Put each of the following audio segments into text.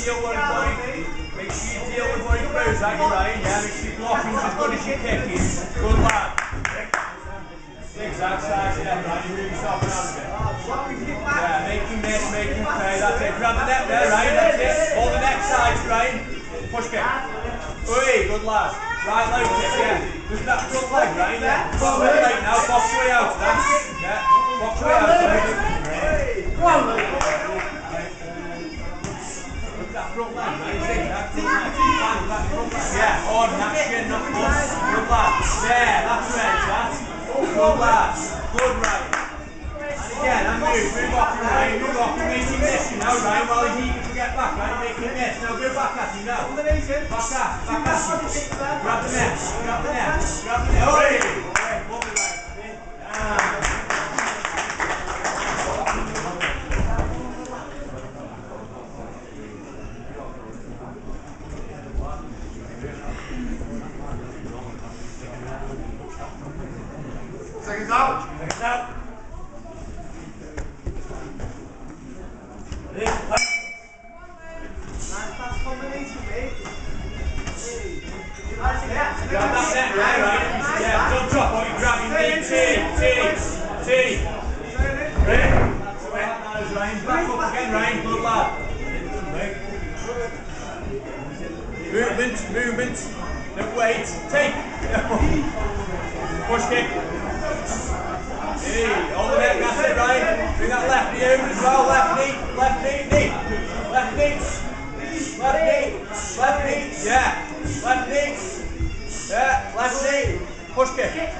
deal one point. Make sure you deal with what he throws at you, Ryan. Yeah, make sure your blocking's as good as your kicking. Good lad. Zigzag side step, Ryan. You move yourself around a bit. Yeah, make him miss, make him pay. That's it. Grab the net there, Ryan. That's it. Hold the neck sides, Ryan. Push kick. Oi, good lad. Right low kick, yeah. Just that front leg, Ryan. Yeah. Front leg now. Box way out. That's Yeah. Box way out. Ryan. on, that's good, not us. Good lads. Yeah, that's right, that. Good lads. Good, right. And again, and move, move off from Ryan, move off make him miss, you know, right? While he can get back, right? him miss. Now go back at him, now. Back at, back at him. Grab the net, grab the net, grab the net. Oh, Seconds out. Next out. Ready? Play. Grab that net, right, right? Yeah, don't drop what you're grabbing. T, T, T. Ready? That is Ryan. Back up again, Ryan. Good lad. Movement, movement. No wait. Take. Push kick. Hey, the neck, that's it, Ryan. Bring that left knee over as well. Left knee, left knee, knee. Left knee. Left knee. Left knee. Yeah. Left knee. Yeah. Left knee. Push kick. Yeah.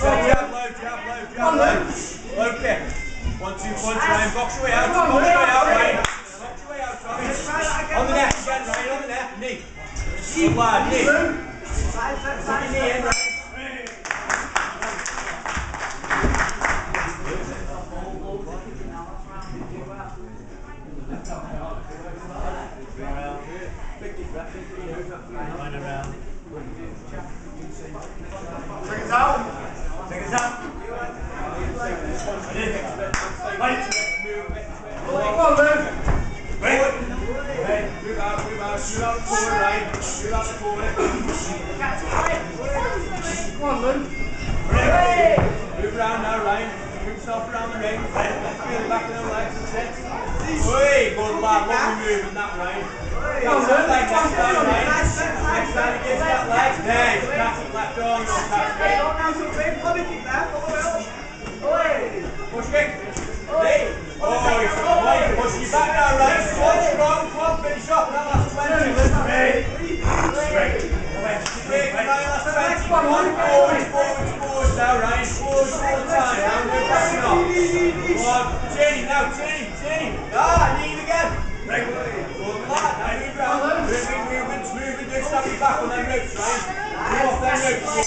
Jab, low jab, low jab, low. Low kick. One, two punch, Ryan. Box your way out. Box your way out, Ryan. Box your way out. On the neck again, Ryan. On the neck. Knee. Good lad. Knee. Put your knee in, Ryan. Seconds out. Take it down. Fight. Go on, Luke. Wait. Hey, move out, move out, move out corner, right? Move out corner. Go on, Luke. Move around now, Ryan. Move yourself around the ring. Feel the back of the legs, that's it. Oi, good lad, lovely move in that, Ryan. Go on, Luke. Leg next time, Ryan. Next time he gives that leg. There, he's catch it left. Oh. Push you back now, Ryan. One strong, one finish off that last 20. Hey. Kick, Ryan, last 20. One forward, forward, forward now, Ryan. Forward, forward time. Now, no backing off. Come on. Chin, now, chin, chin. Ah, knee again. Right. Back on them ropes, Ryan. Move off them.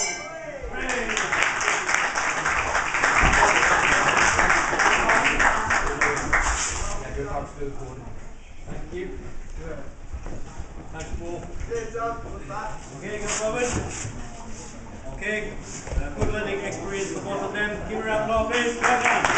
Thank you. Thanks, Paul. Okay. Okay, uh, good learning experience for both of them. Give a round of applause.